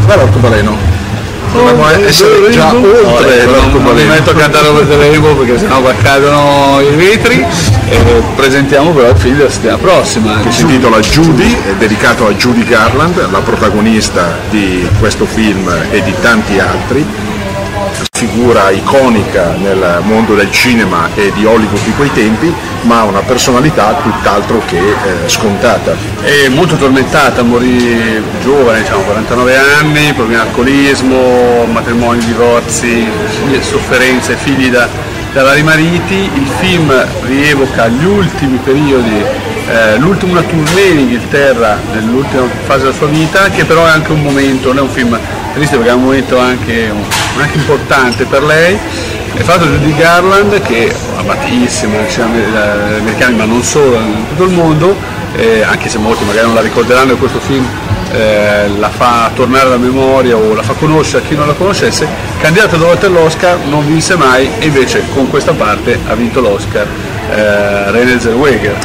Dov'è l'arcobaleno? Dovremmo essere già oltre non, non mi l'arcobaleno. metto a the rainbow perché sennò cadono i vetri. E presentiamo però il film della settimana prossima che si intitola Judy, è dedicato a Judy Garland, la protagonista di questo film e di tanti altri, figura iconica nel mondo del cinema e di Hollywood di quei tempi, ma una personalità tutt'altro che eh, scontata. è molto tormentata, morì giovane, diciamo 49 anni, problemi di alcolismo, matrimoni, divorzi, sofferenze, figli da, da vari mariti. Il film rievoca gli ultimi periodi, eh, l'ultimo una tournée in Inghilterra nell'ultima fase della sua vita, che però è anche un momento, non è un film triste perché è un momento anche, anche importante per lei. È fatto Judy Garland che è amatissima nel cinema eh, americano ma non solo, in tutto il mondo, eh, anche se molti magari non la ricorderanno questo film eh, la fa tornare alla memoria o la fa conoscere a chi non la conoscesse, candidata due volte all'Oscar, non vinse mai e invece con questa parte ha vinto l'Oscar eh, René Zellweger.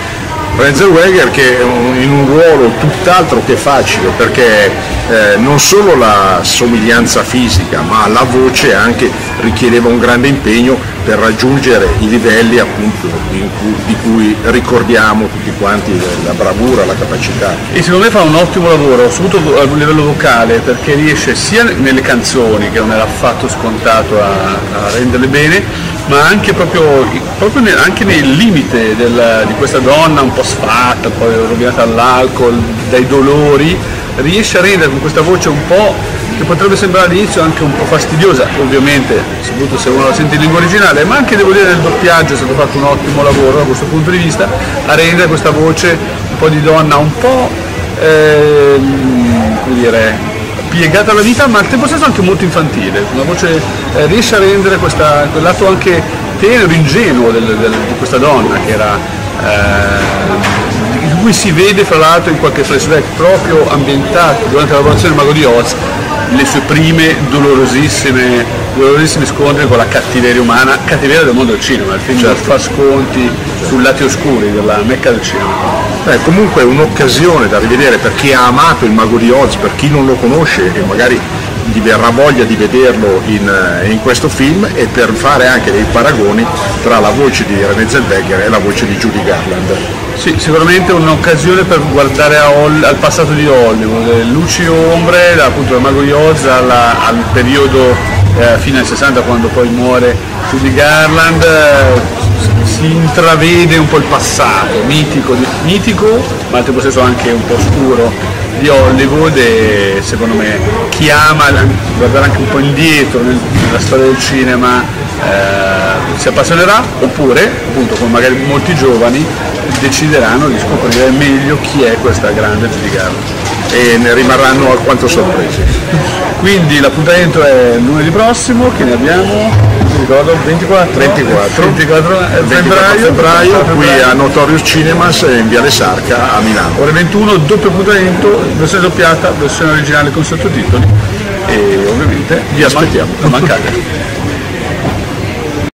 Renzel Weger che è in un ruolo tutt'altro che facile perché eh, non solo la somiglianza fisica ma la voce anche richiedeva un grande impegno per raggiungere i livelli appunto in cui- di cui ricordiamo tutti quanti la bravura, la capacità. E secondo me fa un ottimo lavoro, soprattutto a livello vocale, perché riesce sia nelle canzoni, che non era affatto scontato a, a renderle bene, ma anche proprio, proprio nel, anche nel limite del- di questa donna un po' sfatta, poi rovinata dall'alcol, dai dolori, riesce a rendere con questa voce un po' che potrebbe sembrare all'inizio anche un po' fastidiosa, ovviamente, soprattutto se uno la sente in lingua originale, ma anche devo dire nel doppiaggio è stato fatto un ottimo lavoro da questo punto di vista, a rendere questa voce un po' di donna un po' ehm, come dire, piegata alla vita, ma al tempo stesso anche molto infantile. Una voce eh, riesce a rendere questa, quel lato anche tenero, ingenuo del- del- di questa donna che era. eh, di cui si vede fra l'altro in qualche flashback proprio ambientato durante la lavorazione del Mago di Oz le sue prime dolorosissime, dolorosissimi scontri con la cattiveria umana, cattiveria del mondo del cinema, il film fa sconti sui lati oscuri della mecca del cinema. È comunque un'occasione da rivedere per chi ha amato il Mago di Oz, per chi non lo conosce e magari gli verrà voglia di vederlo in, eh, in questo film e per fare anche dei paragoni tra la voce di René Zellweger e la voce di Judy Garland. Sì, sicuramente un'occasione per guardare a Hol- al passato di Hollywood, luci e ombre, appunto dal Mago di Oz alla- al periodo eh, fino anni 60 quando poi muore Judy Garland, eh, si intravede un po' il passato, mitico, mitico ma al tempo stesso anche un po' oscuro di Hollywood e secondo me chi ama guardare anche un po' indietro nel- nella storia del cinema eh, si appassionerà oppure appunto come magari molti giovani decideranno di scoprire meglio chi è questa grande Judy Garland. E ne rimarranno alquanto sorpresi. Quindi l'appuntamento è lunedì prossimo, che ne abbiamo, ricordo, 24? 24. 24 Il 24 febbraio, febbraio, 24 qui a Notorious Cinemas in Viale Sarca a Milano. ore 21, doppio appuntamento, versione doppiata, versione originale con sottotitoli e ovviamente Vi aspettiamo. non mancate.